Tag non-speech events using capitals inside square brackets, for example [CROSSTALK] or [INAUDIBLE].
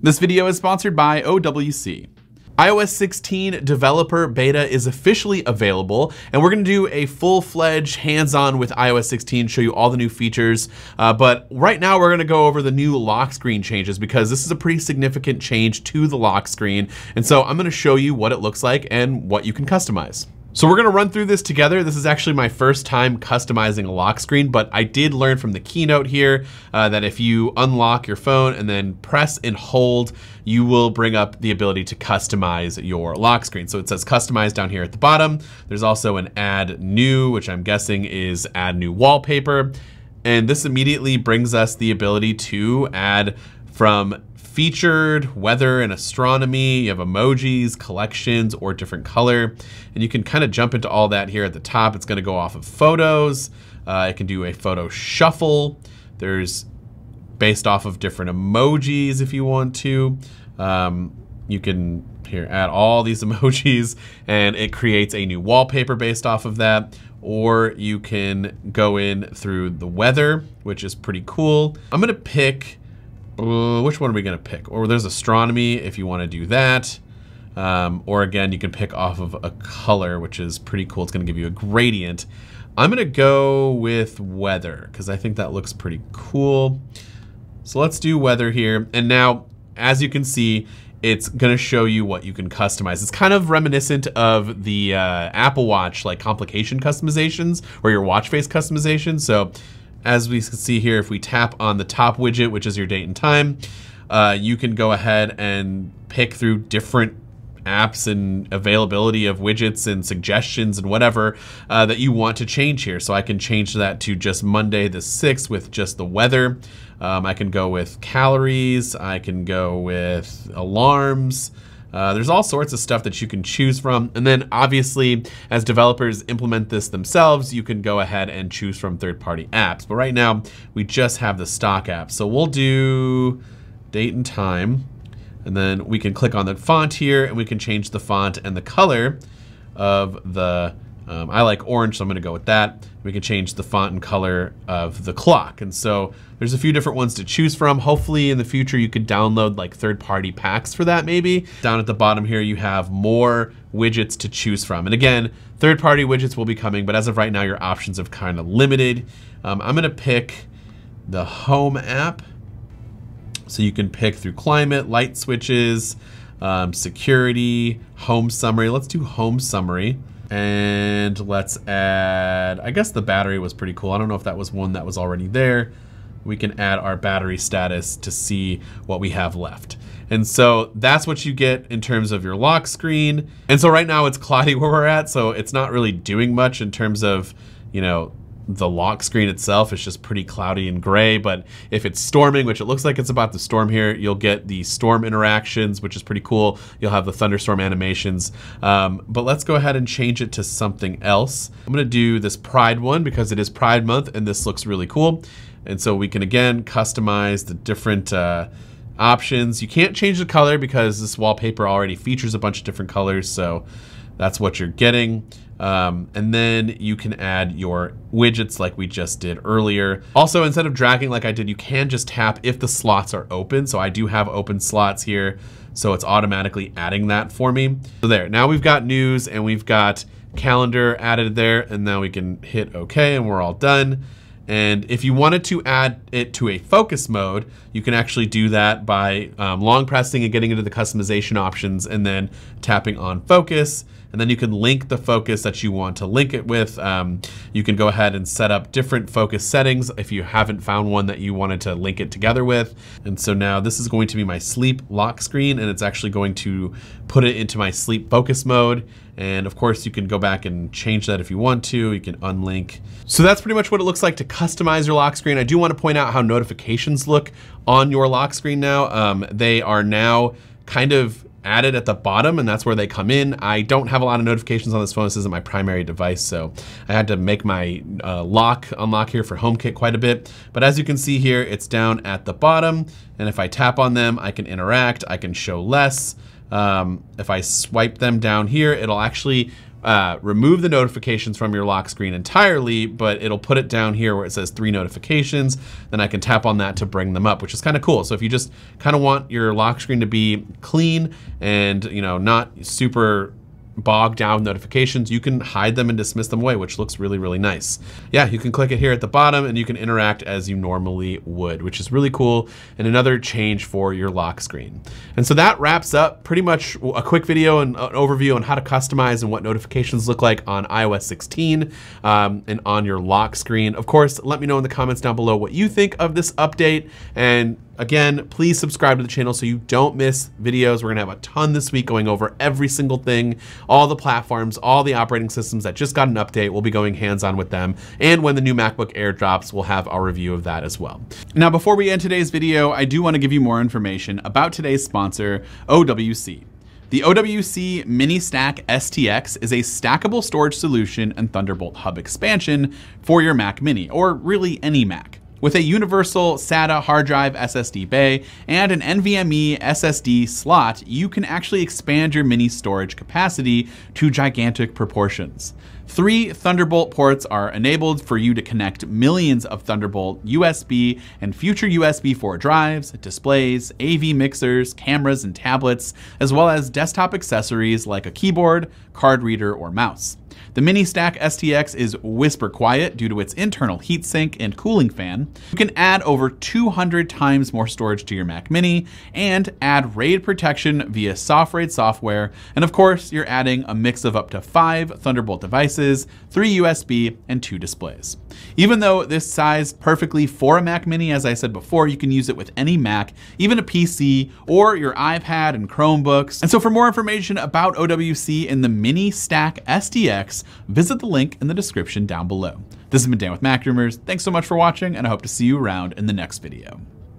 This video is sponsored by OWC. iOS 16 developer beta is officially available, and we're gonna do a full-fledged hands-on with iOS 16, show you all the new features. Uh, but right now we're gonna go over the new lock screen changes because this is a pretty significant change to the lock screen. And so I'm gonna show you what it looks like and what you can customize. So we're gonna run through this together. This is actually my first time customizing a lock screen, but I did learn from the keynote here uh, that if you unlock your phone and then press and hold, you will bring up the ability to customize your lock screen. So it says customize down here at the bottom. There's also an add new, which I'm guessing is add new wallpaper. And this immediately brings us the ability to add from featured, weather and astronomy, you have emojis, collections, or different color. And you can kind of jump into all that here at the top. It's gonna go off of photos. Uh, it can do a photo shuffle. There's based off of different emojis if you want to. Um, you can here add all these [LAUGHS] emojis and it creates a new wallpaper based off of that or you can go in through the weather, which is pretty cool. I'm gonna pick uh, which one are we gonna pick? Or there's astronomy if you wanna do that. Um, or again, you can pick off of a color, which is pretty cool. It's gonna give you a gradient. I'm gonna go with weather because I think that looks pretty cool. So let's do weather here. And now, as you can see, it's gonna show you what you can customize. It's kind of reminiscent of the uh, Apple Watch like complication customizations or your watch face customization. So as we can see here, if we tap on the top widget, which is your date and time, uh, you can go ahead and pick through different apps and availability of widgets and suggestions and whatever uh, that you want to change here. So I can change that to just Monday the 6th with just the weather. Um, I can go with calories. I can go with alarms. Uh, there's all sorts of stuff that you can choose from. And then obviously, as developers implement this themselves, you can go ahead and choose from third-party apps. But right now, we just have the stock app. So we'll do date and time. And then we can click on the font here and we can change the font and the color of the um, I like orange, so I'm gonna go with that. We can change the font and color of the clock. And so there's a few different ones to choose from. Hopefully in the future you could download like third-party packs for that maybe. Down at the bottom here you have more widgets to choose from. And again, third-party widgets will be coming, but as of right now your options have kind of limited. Um, I'm gonna pick the home app. So you can pick through climate, light switches, um, security, home summary. Let's do home summary. And let's add, I guess the battery was pretty cool. I don't know if that was one that was already there. We can add our battery status to see what we have left. And so that's what you get in terms of your lock screen. And so right now it's cloudy [LAUGHS] where we're at, so it's not really doing much in terms of, you know, the lock screen itself is just pretty cloudy and gray, but if it's storming, which it looks like it's about to storm here, you'll get the storm interactions, which is pretty cool. You'll have the thunderstorm animations. Um, but let's go ahead and change it to something else. I'm gonna do this Pride one because it is Pride month and this looks really cool. And so we can again customize the different uh, options. You can't change the color because this wallpaper already features a bunch of different colors. So that's what you're getting. Um, and then you can add your widgets like we just did earlier. Also, instead of dragging like I did, you can just tap if the slots are open. So I do have open slots here. So it's automatically adding that for me. So there, now we've got news and we've got calendar added there and now we can hit okay and we're all done. And if you wanted to add it to a focus mode, you can actually do that by um, long pressing and getting into the customization options and then tapping on focus and then you can link the focus that you want to link it with. Um, you can go ahead and set up different focus settings if you haven't found one that you wanted to link it together with. And so now this is going to be my sleep lock screen and it's actually going to put it into my sleep focus mode. And of course you can go back and change that if you want to, you can unlink. So that's pretty much what it looks like to customize your lock screen. I do want to point out how notifications look on your lock screen now. Um, they are now kind of added at the bottom and that's where they come in. I don't have a lot of notifications on this phone. This isn't my primary device, so I had to make my uh, lock unlock here for HomeKit quite a bit. But as you can see here, it's down at the bottom. And if I tap on them, I can interact, I can show less. Um, if I swipe them down here, it'll actually uh, remove the notifications from your lock screen entirely, but it'll put it down here where it says three notifications. Then I can tap on that to bring them up, which is kind of cool. So if you just kind of want your lock screen to be clean and you know not super bogged down notifications, you can hide them and dismiss them away, which looks really, really nice. Yeah, you can click it here at the bottom and you can interact as you normally would, which is really cool and another change for your lock screen. And so that wraps up pretty much a quick video and an overview on how to customize and what notifications look like on iOS 16 um, and on your lock screen. Of course, let me know in the comments down below what you think of this update and Again, please subscribe to the channel so you don't miss videos. We're gonna have a ton this week going over every single thing, all the platforms, all the operating systems that just got an update. We'll be going hands-on with them. And when the new MacBook Air drops, we'll have our review of that as well. Now, before we end today's video, I do wanna give you more information about today's sponsor, OWC. The OWC MiniStack STX is a stackable storage solution and Thunderbolt hub expansion for your Mac Mini, or really any Mac. With a universal SATA hard drive SSD bay and an NVMe SSD slot, you can actually expand your mini storage capacity to gigantic proportions. Three Thunderbolt ports are enabled for you to connect millions of Thunderbolt USB and future USB 4 drives, displays, AV mixers, cameras, and tablets, as well as desktop accessories like a keyboard, card reader, or mouse. The MiniStack STX is whisper quiet due to its internal heatsink and cooling fan. You can add over 200 times more storage to your Mac Mini and add RAID protection via SoftRAID software. And of course, you're adding a mix of up to five Thunderbolt devices, three USB, and two displays. Even though this size perfectly for a Mac Mini, as I said before, you can use it with any Mac, even a PC, or your iPad and Chromebooks. And so for more information about OWC and the MiniStack STX, visit the link in the description down below. This has been Dan with MacRumors. Thanks so much for watching, and I hope to see you around in the next video.